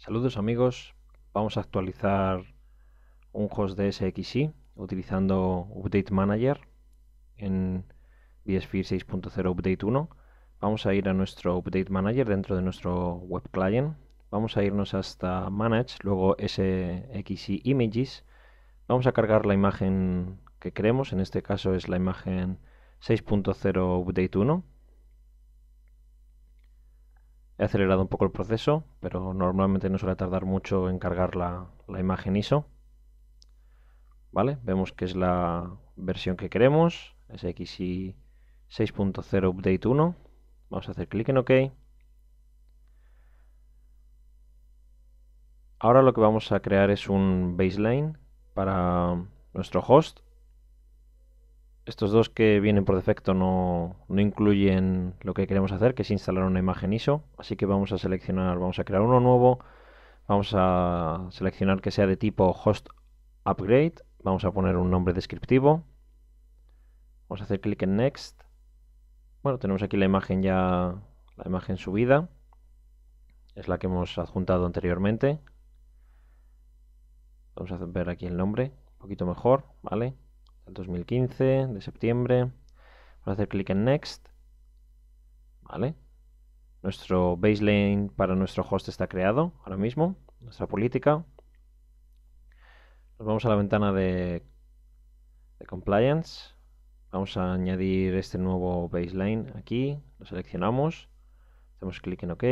Saludos amigos, vamos a actualizar un host de SXI utilizando Update Manager en bSphere 6.0 Update 1. Vamos a ir a nuestro Update Manager dentro de nuestro web client. Vamos a irnos hasta Manage, luego SXI Images. Vamos a cargar la imagen que queremos, en este caso es la imagen 6.0 Update 1 He acelerado un poco el proceso, pero normalmente no suele tardar mucho en cargar la, imagen ISO. ¿Vale? Vemos que es la versión que queremos, SXI 6.0 Update 1. Vamos a hacer clic en OK. Ahora lo que vamos a crear es un baseline para nuestro host estos dos que vienen por defecto no, incluyen lo que queremos hacer, que es instalar una imagen ISO. Así que vamos a seleccionar, vamos a crear uno nuevo. Vamos a seleccionar que sea de tipo host upgrade. Vamos a poner un nombre descriptivo. Vamos a hacer clic en next. Bueno, tenemos aquí la imagen ya, la imagen subida. Es la que hemos adjuntado anteriormente. Vamos a ver aquí el nombre, un poquito mejor, ¿vale? 2015 de septiembre. Vamos a hacer clic en Next. Vale. Nuestro baseline para nuestro host está creado ahora mismo. Nuestra política. Nos vamos a la ventana de, de compliance. Vamos a añadir este nuevo baseline aquí. Lo seleccionamos. Hacemos clic en OK.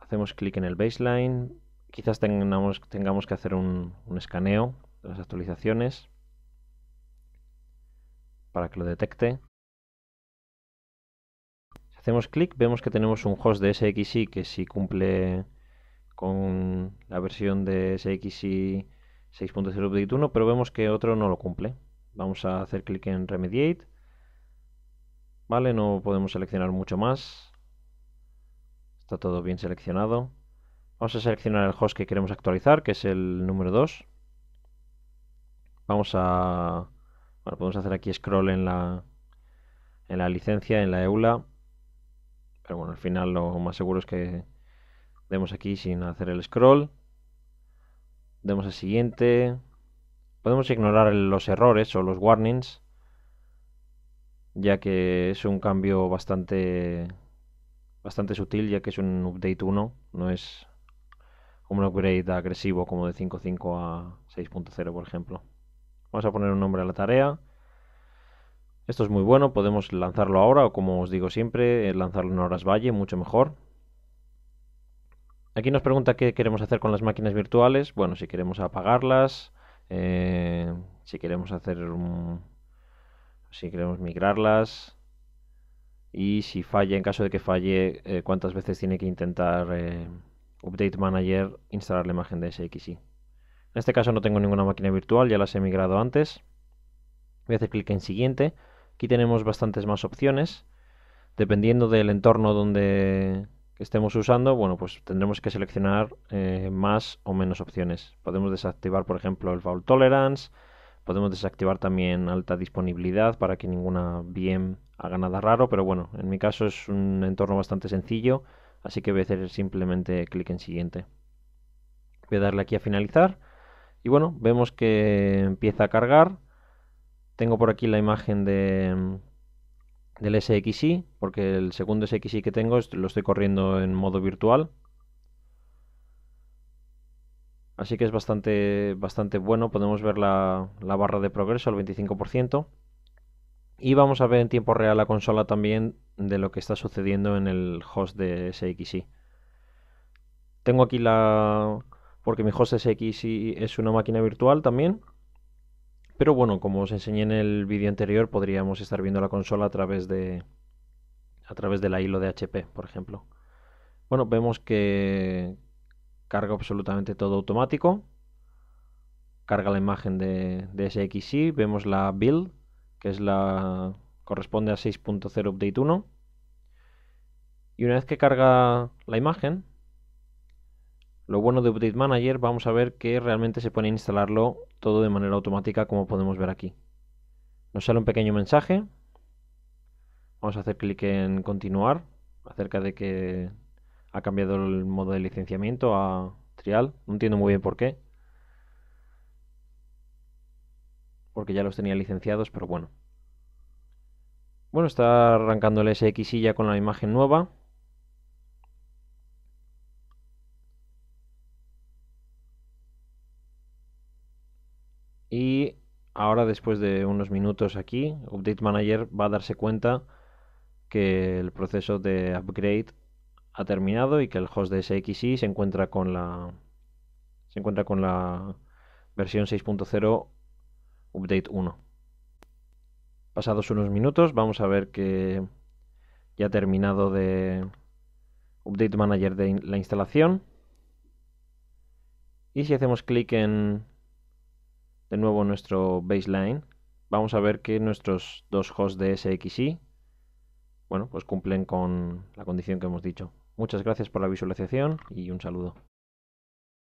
Hacemos clic en el baseline quizás tengamos, tengamos que hacer un, escaneo de las actualizaciones para que lo detecte. Si hacemos clic vemos que tenemos un host de SXI que sí cumple con la versión de SXI 6.0 update 1, pero vemos que otro no lo cumple. Vamos a hacer clic en Remediate. Vale, no podemos seleccionar mucho más. Está todo bien seleccionado. Vamos a seleccionar el host que queremos actualizar, que es el número 2. Vamos a... Bueno, podemos hacer aquí scroll en la, en la licencia, en la EULA. Pero bueno, al final lo más seguro es que demos aquí sin hacer el scroll. Demos a siguiente. Podemos ignorar los errores o los warnings, ya que es un cambio bastante bastante sutil, ya que es un update 1, no es como un upgrade agresivo como de 5.5 a 6.0 por ejemplo. Vamos a poner un nombre a la tarea. Esto es muy bueno, podemos lanzarlo ahora o como os digo siempre, eh, lanzarlo en horas valle, mucho mejor. Aquí nos pregunta qué queremos hacer con las máquinas virtuales. Bueno, si queremos apagarlas, eh, si queremos hacer un, si queremos migrarlas y si falla, en caso de que falle, eh, cuántas veces tiene que intentar Update Manager, instalar la imagen de SXI. En este caso no tengo ninguna máquina virtual, ya las he migrado antes. Voy a hacer clic en siguiente. Aquí tenemos bastantes más opciones. Dependiendo del entorno donde estemos usando, bueno, pues tendremos que seleccionar eh, más o menos opciones. Podemos desactivar, por ejemplo, el Fault Tolerance. Podemos desactivar también alta disponibilidad para que ninguna VM haga nada raro, pero bueno, en mi caso es un entorno bastante sencillo Así que voy a hacer simplemente clic en siguiente. Voy a darle aquí a finalizar. Y bueno, vemos que empieza a cargar. Tengo por aquí la imagen de, del SXI, porque el segundo SXI que tengo lo estoy corriendo en modo virtual. Así que es bastante, bastante bueno. Podemos ver la, la barra de progreso al 25%. Y vamos a ver en tiempo real la consola también de lo que está sucediendo en el host de SXI. Tengo aquí la... porque mi host SXI es una máquina virtual también. Pero bueno, como os enseñé en el vídeo anterior, podríamos estar viendo la consola a través de a través de la hilo de HP, por ejemplo. Bueno, vemos que carga absolutamente todo automático. Carga la imagen de, de SXI, vemos la build, que es la corresponde a 6.0 update 1. Y una vez que carga la imagen, lo bueno de Update Manager, vamos a ver que realmente se puede instalarlo todo de manera automática como podemos ver aquí. Nos sale un pequeño mensaje. Vamos a hacer clic en continuar. acerca de que ha cambiado el modo de licenciamiento a trial. No entiendo muy bien por qué. Porque ya los tenía licenciados, pero bueno. Bueno, está arrancando el SXI ya con la imagen nueva. Y ahora después de unos minutos aquí, Update Manager va a darse cuenta que el proceso de upgrade ha terminado y que el host de SXI se encuentra con la se encuentra con la versión 6.0 update 1. Pasados unos minutos vamos a ver que ya ha terminado de Update Manager de la instalación. Y si hacemos clic en de nuevo nuestro baseline, vamos a ver que nuestros dos hosts de SXI, bueno, pues cumplen con la condición que hemos dicho. Muchas gracias por la visualización y un saludo.